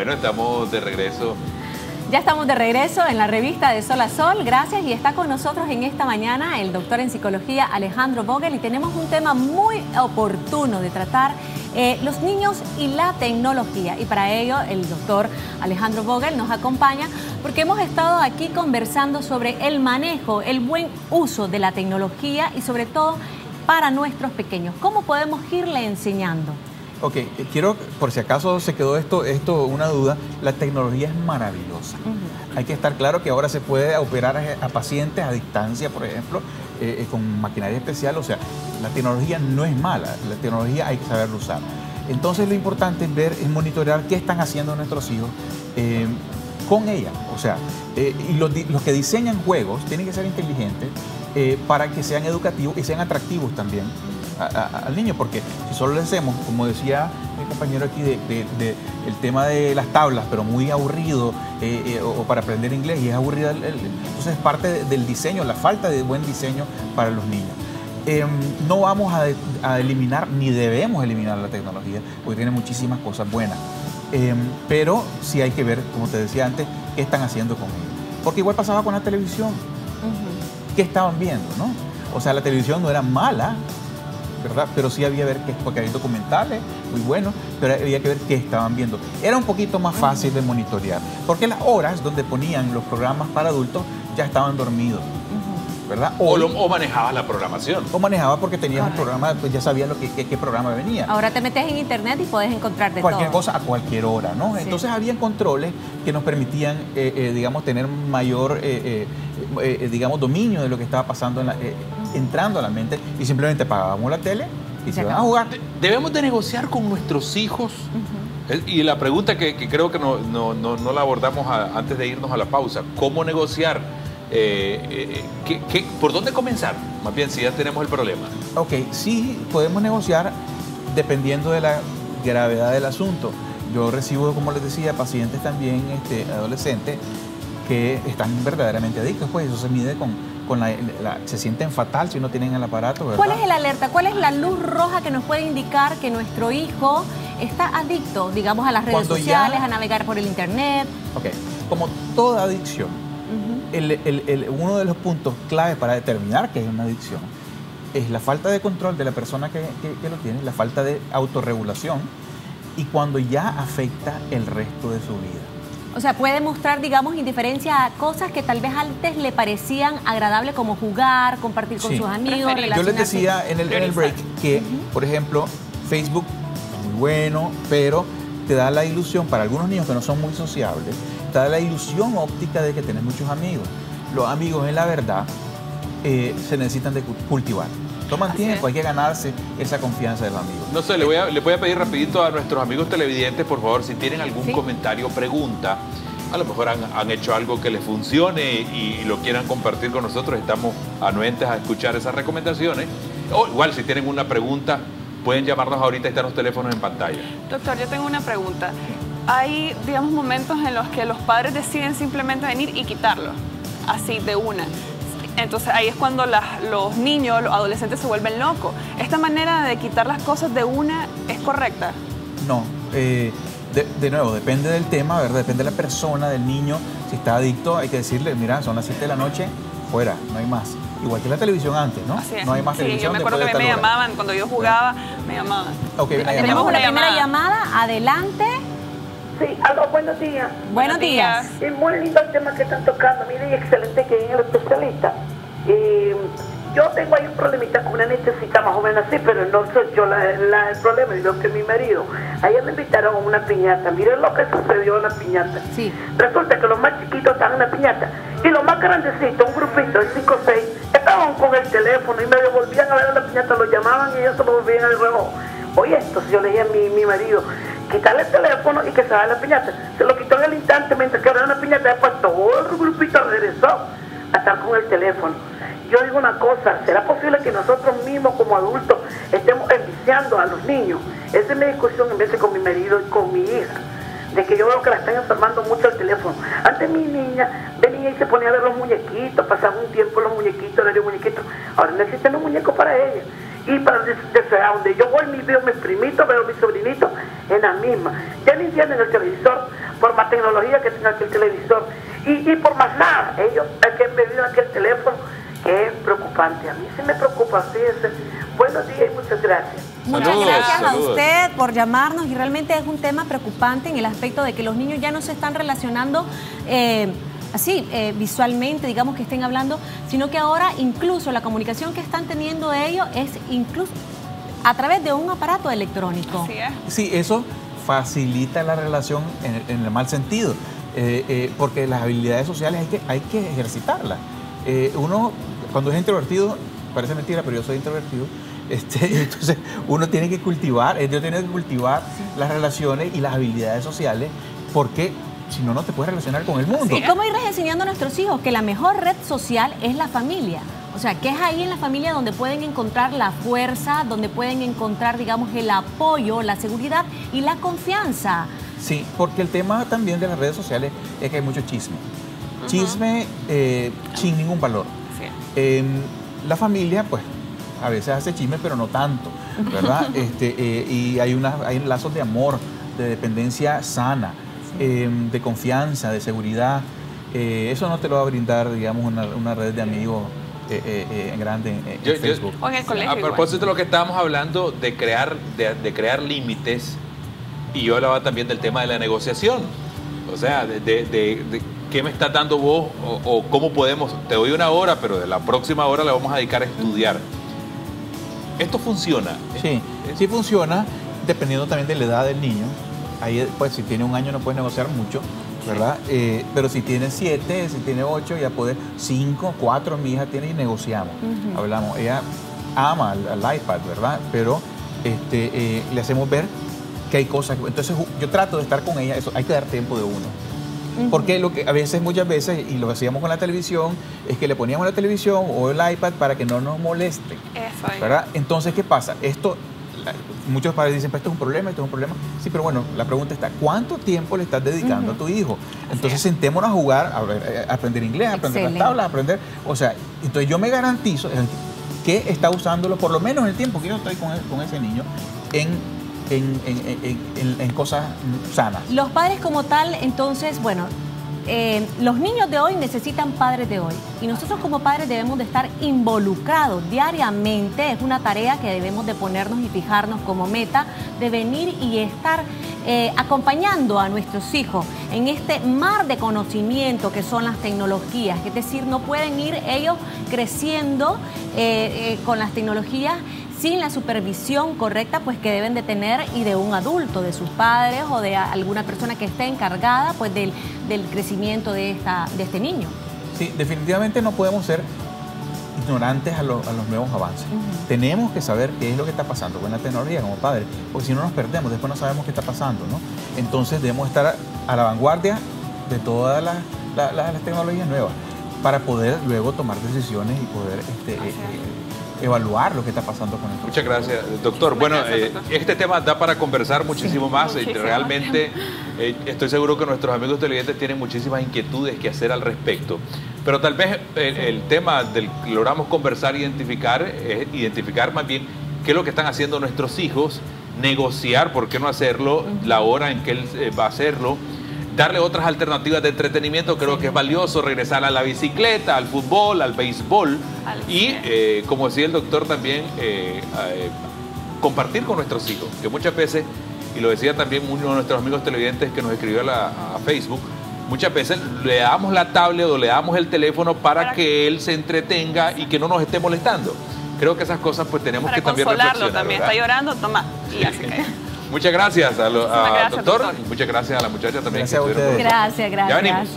Bueno, estamos de regreso. Ya estamos de regreso en la revista de Sol a Sol. Gracias y está con nosotros en esta mañana el doctor en psicología Alejandro Vogel y tenemos un tema muy oportuno de tratar, eh, los niños y la tecnología. Y para ello el doctor Alejandro Vogel nos acompaña porque hemos estado aquí conversando sobre el manejo, el buen uso de la tecnología y sobre todo para nuestros pequeños. ¿Cómo podemos irle enseñando? Ok, eh, quiero, por si acaso se quedó esto, esto una duda, la tecnología es maravillosa. Hay que estar claro que ahora se puede operar a, pacientes a distancia, por ejemplo, eh, eh, con maquinaria especial. O sea, la tecnología no es mala, la tecnología hay que saberla usar. Entonces lo importante es ver, es monitorear qué están haciendo nuestros hijos con ella. O sea, y los, los, que diseñan juegos tienen que ser inteligentes para que sean educativos y sean atractivos también al niño, porque si solo le hacemos, como decía mi compañero aquí, de, el tema de las tablas, pero muy aburrido, eh, eh, o, para aprender inglés, y es aburrido, entonces es parte del diseño, la falta de buen diseño para los niños. Em, no vamos a, eliminar, ni debemos eliminar la tecnología, porque tiene muchísimas cosas buenas. Em, pero sí hay que ver, como te decía antes, qué están haciendo con ella. Porque igual pasaba con la televisión. ¿Qué estaban viendo? ¿no? O sea, la televisión no era mala, Pero sí había que ver qué, porque hay documentales muy buenos, pero había que ver qué estaban viendo. Era un poquito más fácil de monitorear, porque las horas donde ponían los programas para adultos ya estaban dormidos. ¿Verdad? O, o, manejabas la programación. O manejaba porque tenías un programa, pues ya sabías lo que, qué, programa venía. Ahora te metes en internet y puedes encontrarte Cualquier cosa a cualquier hora, ¿no? Entonces había controles que nos permitían, eh, eh, digamos, tener mayor, eh, digamos, dominio de lo que estaba pasando en la, entrando a la mente y simplemente pagábamos la tele y se, van a jugar. Debemos de negociar con nuestros hijos. Y la pregunta que, creo que no, no, la abordamos antes de irnos a la pausa, ¿cómo negociar? Eh, eh, por dónde comenzar? Más bien, si ya tenemos el problema. Ok, sí podemos negociar dependiendo de la gravedad del asunto. Yo recibo, como les decía, pacientes también, este, adolescentes, que están verdaderamente adictos, pues eso se mide con, se sienten fatal si no tienen el aparato. ¿verdad? ¿Cuál es el alerta? ¿Cuál es la luz roja que nos puede indicar que nuestro hijo está adicto, digamos, a las redes sociales, a navegar por el internet? Ok, como toda adicción, uno de los puntos clave para determinar que es una adicción es la falta de control de la persona que, que lo tiene, la falta de autorregulación y cuando ya afecta el resto de su vida. O sea, puede mostrar, digamos, indiferencia a cosas que tal vez antes le parecían agradables, como jugar, compartir con sus amigos. Yo les decía en el, en el break que, por ejemplo, Facebook es muy bueno, pero te da la ilusión, para algunos niños que no son muy sociables, da la ilusión óptica de que tienes muchos amigos. Los amigos, en la verdad, eh, se necesitan de cultivar. Toman tiempo, hay que ganarse esa confianza de los amigos. No sé, le voy, a, le voy a pedir rapidito a nuestros amigos televidentes, por favor, si tienen algún comentario o pregunta, a lo mejor han, hecho algo que les funcione y, lo quieran compartir con nosotros, estamos anuentes a escuchar esas recomendaciones. O igual, si tienen una pregunta, pueden llamarnos ahorita, están los teléfonos en pantalla. Doctor, yo tengo una pregunta. Hay, digamos, momentos en los que los padres deciden simplemente venir y quitarlo, así de una. Entonces ahí es cuando los niños, los adolescentes se vuelven locos. ¿Esta manera de quitar las cosas de una es correcta? No. Eh, de, nuevo, depende del tema, ¿verdad? Depende de la persona, del niño. Si está adicto, hay que decirle, mira, son las 7 de la noche, fuera, no hay más. Igual que la televisión antes, ¿no? No hay más sí, televisión. Yo me acuerdo que me llamaban, cuando yo jugaba, me llamaban. Tenemos una primera llamada, adelante. Sí, aló, buenos días. Buenos, días. Es muy lindo el tema que están tocando. Mire, excelente que es el especialista. yo tengo ahí un problemita con una necesita más o menos así, pero no soy yo la, el problema, sino que mi marido. Ayer me invitaron a una piñata. Miren lo que sucedió en la piñata. Sí. Resulta que los más chiquitos están en la piñata y los más grandecitos, un grupito de 5 o 6, estaban con el teléfono y me devolvían a ver a la piñata, lo llamaban y ellos se lo volvían al reloj. Oye, esto, yo le dije a mi, mi marido, quitarle el teléfono y que se haga la piñata. Se lo quitó en el instante mientras que era una piñata, después todo el grupito regresó a estar con el teléfono. Yo digo una cosa, ¿será posible que nosotros mismos como adultos estemos enviciando a los niños? Esa es mi discusión en de con mi marido y con mi hija de que yo veo que la están enfermando mucho el teléfono. Antes mi niña venía y se ponía a ver los muñequitos, pasaba un tiempo los muñequitos, los muñequitos. Ahora no existen los muñecos para ella y para donde yo voy, mi veo mis primitos, veo mis sobrinitos la misma. Ya ni tienen el televisor por más tecnología que tenga aquel televisor y, y por más nada. Ellos, que pedir aquel teléfono que es preocupante. A mí sí me preocupa, fíjense. Buenos días y muchas gracias. Muchas Saludos, gracias saludos. a usted por llamarnos y realmente es un tema preocupante en el aspecto de que los niños ya no se están relacionando eh, así eh, visualmente, digamos que estén hablando, sino que ahora incluso la comunicación que están teniendo ellos es incluso a través de un aparato electrónico. Así es. Sí, eso facilita la relación en, en el mal sentido, eh, eh, porque las habilidades sociales hay que, hay que ejercitarlas. Eh, uno, cuando es introvertido, parece mentira, pero yo soy introvertido, este, entonces uno tiene que cultivar, uno tiene que cultivar las relaciones y las habilidades sociales, porque si no, no te puedes relacionar con el mundo. ¿Y cómo ir enseñando a nuestros hijos que la mejor red social es la familia? O sea, que es ahí en la familia donde pueden encontrar la fuerza, donde pueden encontrar, digamos, el apoyo, la seguridad y la confianza. Sí, porque el tema también de las redes sociales es que hay mucho chisme. Chisme eh, sin ningún valor. Sí. Eh, la familia, pues, a veces hace chisme, pero no tanto, ¿verdad? este, eh, y hay, una, hay lazos de amor, de dependencia sana, eh, de confianza, de seguridad. Eh, eso no te lo va a brindar, digamos, una, una red de amigos eh, eh, eh, grande en, en Yo- yo- Facebook. O en el colegio. A igual. propósito de lo que estábamos hablando de crear, de, de crear límites, y yo hablaba también del tema de la negociación. O sea, de, de- de- de qué me estás dando vos o, o cómo podemos, te doy una hora, pero de la próxima hora la vamos a dedicar a estudiar. Esto funciona. Sí, sí funciona, dependiendo también de la edad del niño. Ahí, pues, si tiene un año no puedes negociar mucho, ¿verdad? Eh, pero si tiene siete, si tiene ocho, ya puede, cinco, cuatro, mi hija tiene y negociamos. Hablamos, ella ama al, al iPad, ¿verdad? Pero este, eh, le hacemos ver que hay cosas. Entonces, yo trato de estar con ella, eso, hay que dar tiempo de uno. Porque lo que a veces, muchas veces, y lo hacíamos con la televisión, es que le poníamos la televisión o el iPad para que no nos moleste. Eso. ¿verdad? Entonces, ¿qué pasa? Esto, la- muchos padres dicen, pues esto es un problema, esto es un problema. Sí, pero bueno, la pregunta está, ¿cuánto tiempo le estás dedicando a tu hijo? Entonces, es. sentémonos a jugar, a, ver, eh, a aprender inglés, a aprender Excelente. las tablas, a aprender, o sea, entonces yo me garantizo eh, que está usándolo, por lo menos el tiempo que yo estoy con, con ese niño, en, en, en- en- cosas sanas. Los padres como tal, entonces, bueno, eh, los niños de hoy necesitan padres de hoy y nosotros como padres debemos de estar involucrados diariamente. Es una tarea que debemos de ponernos y fijarnos como meta de venir y estar eh, acompañando a nuestros hijos en este mar de conocimiento que son las tecnologías. Es decir, no pueden ir ellos creciendo eh, con las tecnologías sin la supervisión correcta pues que deben de tener y de un adulto, de sus padres o de alguna persona que esté encargada pues del, del crecimiento de, esta, de este niño. Sí, definitivamente no podemos ser ignorantes a, lo- a los nuevos avances. Tenemos que saber qué es lo que está pasando con la tecnología como padres, porque si no nos perdemos, después no sabemos qué está pasando, ¿no? Entonces debemos estar a, la vanguardia de todas las, la- la- las tecnologías nuevas para poder luego tomar decisiones y poder este, eh, eh, evaluar lo que está pasando con el Muchas gracias, doctor. Bueno, gracias, eh, este tema da para conversar muchísimo más. y muchísimo. Realmente eh, estoy seguro que nuestros amigos televidentes tienen muchísimas inquietudes que hacer al respecto. Pero tal vez el, el tema del que logramos conversar e identificar es identificar más bien qué es lo que están haciendo nuestros hijos, negociar, por qué no hacerlo, la hora en que él eh, va a hacerlo, darle otras alternativas de entretenimiento, creo que es valioso, regresar a la bicicleta, al fútbol, al béisbol Al y, eh, como decía el doctor también, eh, eh, compartir con nuestros hijos, que muchas veces, y lo decía también uno de nuestros amigos televidentes que nos escribió a, la- a Facebook, muchas veces le damos la tablet o le damos el teléfono para, Para- que él se entretenga y que no nos esté molestando. Creo que esas cosas pues tenemos Para que también reflexionar. también. ¿verdad? Está llorando, toma. Y así que. Muchas gracias a al doctor, doctor. y muchas gracias a la muchacha también. Gracias a que con ustedes. Gracias, Ya gracias.